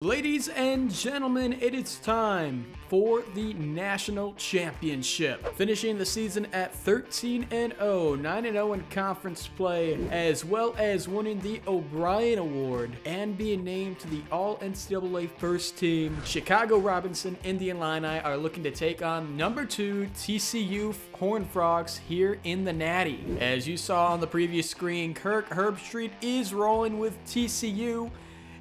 Ladies and gentlemen, it is time for the national championship. Finishing the season at 13 and 0, 9 and 0 in conference play, as well as winning the O'Brien Award and being named to the All NCAA first team. Chicago Robinson Indian Illini are looking to take on number two TCU Horned Frogs here in the Natty. As you saw on the previous screen, Kirk Herbstreit is rolling with TCU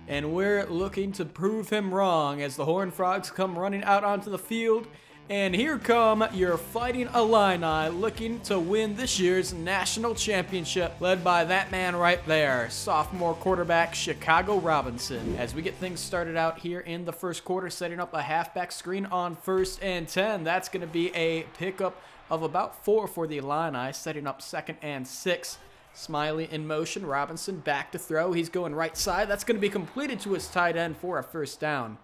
and we're looking to prove him wrong as the Horned Frogs come running out onto the field. And here come your Fighting Illini looking to win this year's national championship, led by that man right there, sophomore quarterback Chicago Robinson. As we get things started out here in the first quarter, setting up a halfback screen on first and 10. That's going to be a pickup of about four for the Illini, setting up second and six. Smiley in motion. Robinson back to throw. He's going right side. That's going to be completed to his tight end for a first down.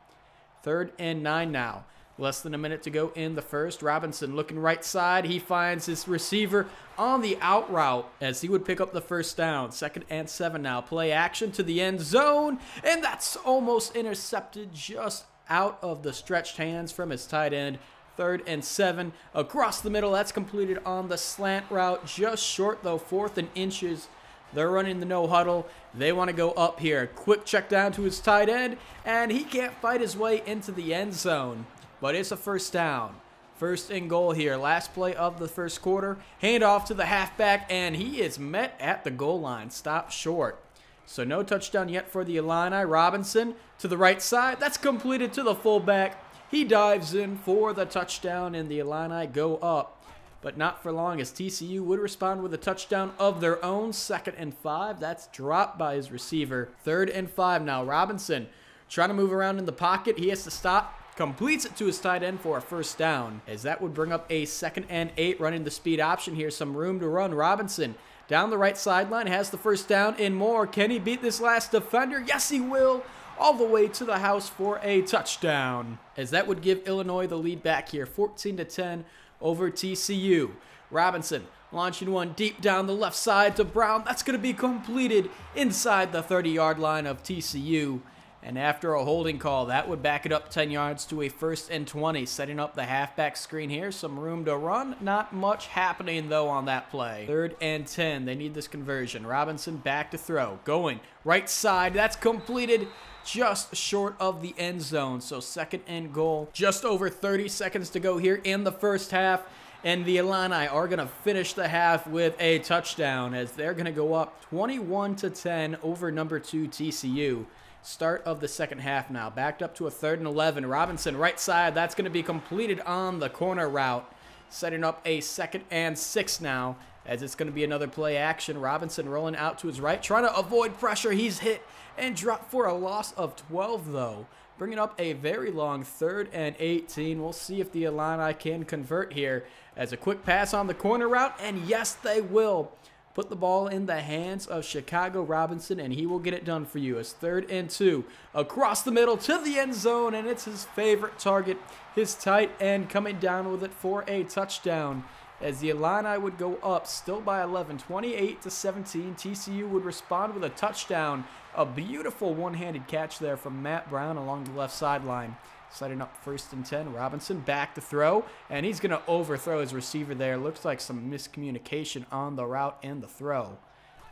Third and nine now. Less than a minute to go in the first. Robinson looking right side. He finds his receiver on the out route as he would pick up the first down. Second and seven now. Play action to the end zone. And that's almost intercepted just out of the stretched hands from his tight end. Third and seven across the middle. That's completed on the slant route. Just short, though, fourth and inches. They're running the no huddle. They want to go up here. Quick check down to his tight end, and he can't fight his way into the end zone. But it's a first down. First and goal here. Last play of the first quarter. Hand off to the halfback, and he is met at the goal line. Stop short. So no touchdown yet for the Illini. Robinson to the right side. That's completed to the fullback. He dives in for the touchdown, and the Illini go up. But not for long, as TCU would respond with a touchdown of their own. Second and five. That's dropped by his receiver. Third and five now. Robinson trying to move around in the pocket. He has to stop completes it to his tight end for a first down, as that would bring up a second and eight running the speed option here. Some room to run. Robinson down the right sideline has the first down and more. Can he beat this last defender? Yes, he will all the way to the house for a touchdown. As that would give Illinois the lead back here, 14 to 10 over TCU. Robinson launching one deep down the left side to Brown. That's going to be completed inside the 30 yard line of TCU. And after a holding call, that would back it up 10 yards to a first and 20. Setting up the halfback screen here. Some room to run. Not much happening, though, on that play. Third and 10. They need this conversion. Robinson back to throw. Going right side. That's completed just short of the end zone. So second and goal. Just over 30 seconds to go here in the first half. And the Illini are going to finish the half with a touchdown as they're going to go up 21 to 10 over number 2 TCU. Start of the second half now. Backed up to a third and 11. Robinson right side. That's going to be completed on the corner route. Setting up a second and six now as it's going to be another play action. Robinson rolling out to his right, trying to avoid pressure. He's hit and dropped for a loss of 12, though. Bringing up a very long third and 18. We'll see if the Illini can convert here as a quick pass on the corner route, and yes, they will. Put the ball in the hands of Chicago Robinson, and he will get it done for you. It's third and two across the middle to the end zone, and it's his favorite target, his tight end coming down with it for a touchdown as the Illini would go up still by 11, 28 to 17. TCU would respond with a touchdown. A beautiful one-handed catch there from Matt Brown along the left sideline. Setting up first and 10. Robinson back to throw, and he's going to overthrow his receiver there. Looks like some miscommunication on the route and the throw.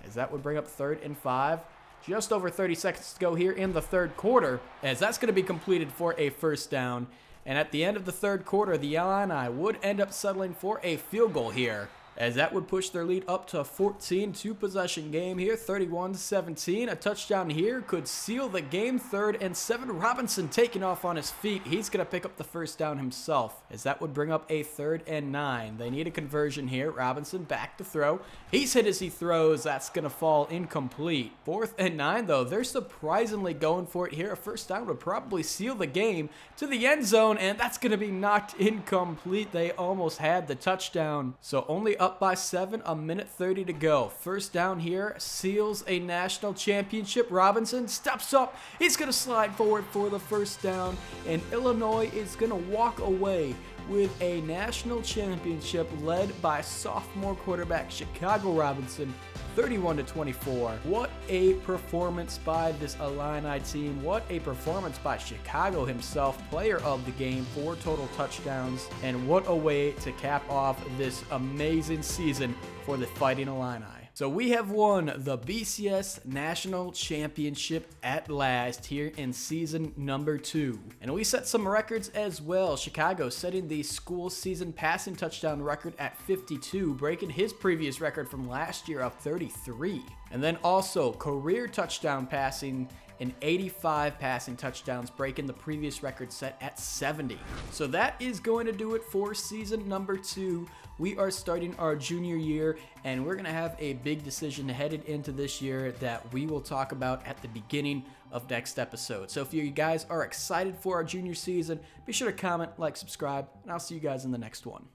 As that would bring up third and five. Just over 30 seconds to go here in the third quarter, as that's going to be completed for a first down. And at the end of the third quarter, the Illini would end up settling for a field goal here as that would push their lead up to a 14 2 possession game here 31 17 a touchdown here could seal the game. Third and seven. Robinson taking off on his feet. He's going to pick up the first down himself as that would bring up a third and nine. They need a conversion here. Robinson back to throw. He's hit as he throws. That's going to fall incomplete. Fourth and nine though. They're surprisingly going for it here. A first down would probably seal the game to the end zone and that's going to be knocked incomplete. They almost had the touchdown. So only up by seven, a minute 30 to go. First down here seals a national championship. Robinson steps up. He's going to slide forward for the first down, and Illinois is going to walk away with a national championship led by sophomore quarterback Chicago Robinson 31 to 24. What a performance by this Illini team. What a performance by Chicago himself, player of the game, four total touchdowns. And what a way to cap off this amazing season for the Fighting Illini. So we have won the BCS National Championship at last here in season number two. And we set some records as well. Chicago setting the school season passing touchdown record at 52, breaking his previous record from last year of 33. And then also career touchdown passing and 85 passing touchdowns, breaking the previous record set at 70. So that is going to do it for season number two. We are starting our junior year, and we're going to have a big decision headed into this year that we will talk about at the beginning of next episode. So if you guys are excited for our junior season, be sure to comment, like, subscribe, and I'll see you guys in the next one.